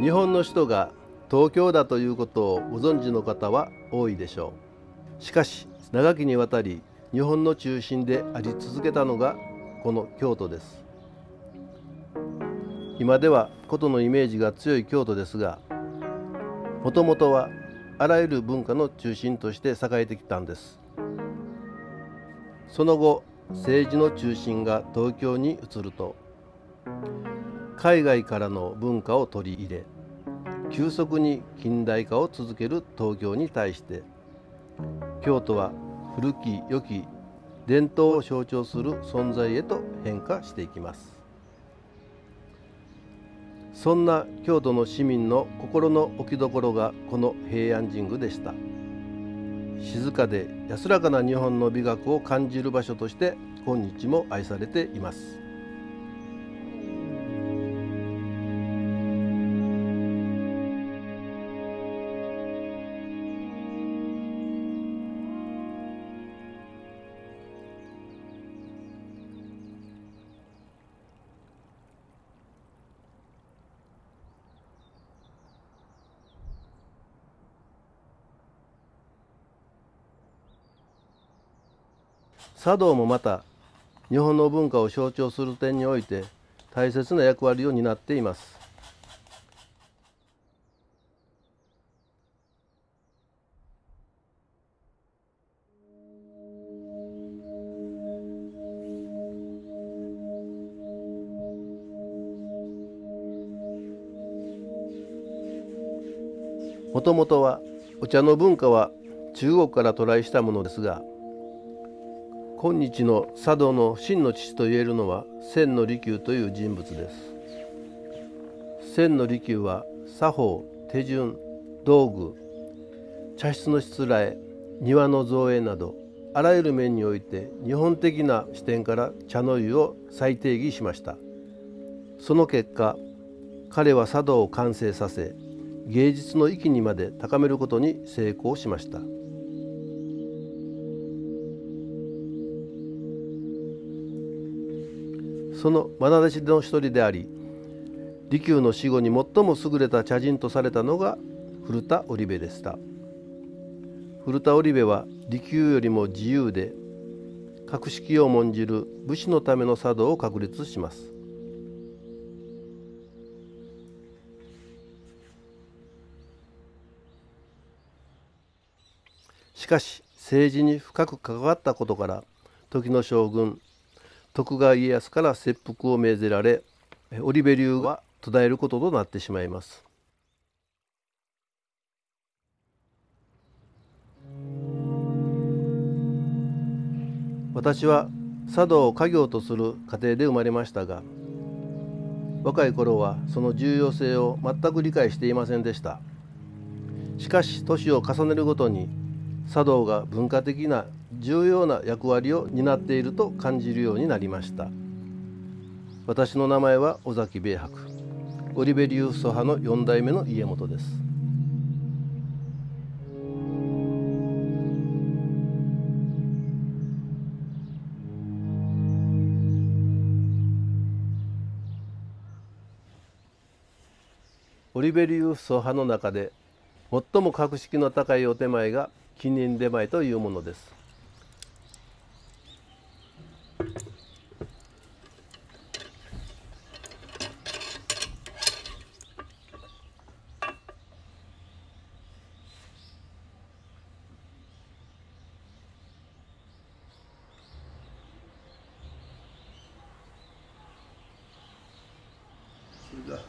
日本の首都が東京だということをご存知の方は多いでしょう。しかし長きにわたり日本の中心であり続けたのがこの京都です。今では古都のイメージが強い京都ですがもともとはあらゆる文化の中心として栄えてきたんです。その後政治の中心が東京に移ると海外からの文化を取り入れ急速に近代化を続ける東京に対して京都は古き良き伝統を象徴する存在へと変化していきます。そんな京都の市民の心の置きどころがこの平安神宮でした。静かで安らかな日本の美学を感じる場所として今日も愛されています。茶道もまた日本の文化を象徴する点において大切な役割を担っています。もともとはお茶の文化は中国から渡来したものですが今日の茶道の真の父と言えるのは千の利休という人物です千の利休は作法手順道具茶室のしつらえ庭の造営などあらゆる面において日本的な視点から茶の湯を再定義しましたその結果彼は茶道を完成させ芸術の域にまで高めることに成功しました。その愛弟子の一人であり利休の死後に最も優れた茶人とされたのが古田織部でした。古田織部は利休よりも自由で格式を重んじる武士のための茶道を確立します。しかし政治に深く関わったことから時の将軍徳川家康から切腹を命ぜられ織部流は途絶えることとなってしまいます。私は茶道を家業とする家庭で生まれましたが若い頃はその重要性を全く理解していませんでした。しかし年を重ねるごとに茶道が文化的な重要な役割を担っていると感じるようになりました。私の名前は尾崎米博。オリベリウス派の4代目の家元です。オリベリウス派の中で最も格式の高いお手前が近隣出前というものです。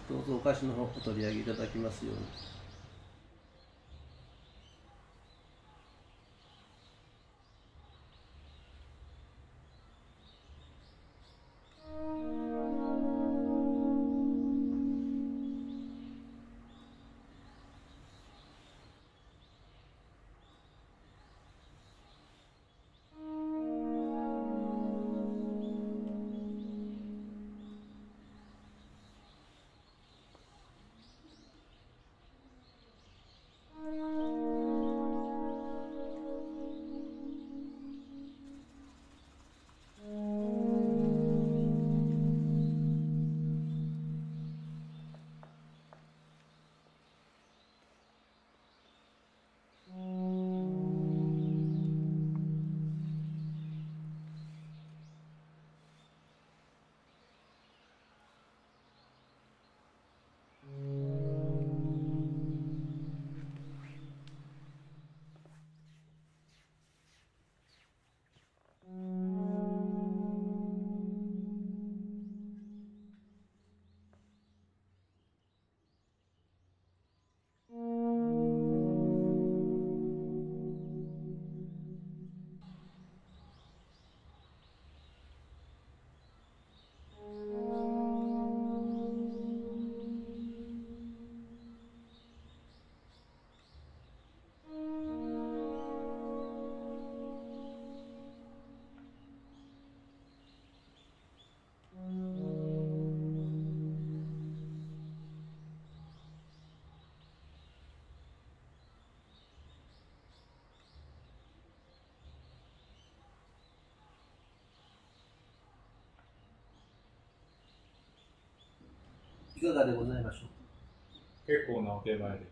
どうぞお菓子の方お取り上げいただきますように。Hola. いかがでございましょう？結構なお手前で。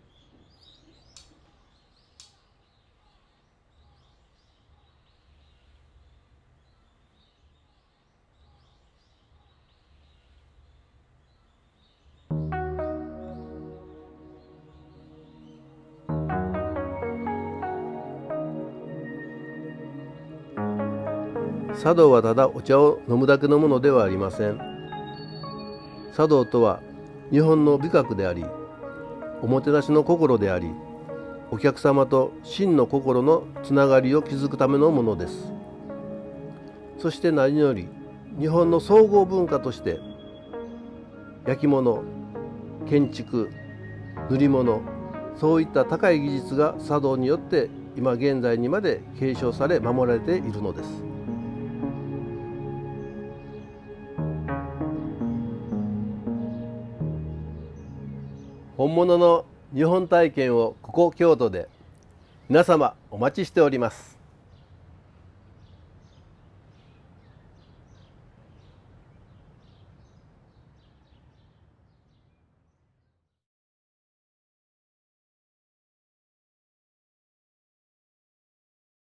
茶道はただお茶を飲むだけのものではありません茶道とは日本の美学でありおもてなしの心でありお客様と真の心のつながりを築くためのものですそして何より日本の総合文化として焼き物建築塗り物そういった高い技術が茶道によって今現在にまで継承され守られているのです。本物の日本体験をここ京都で皆様お待ちしております。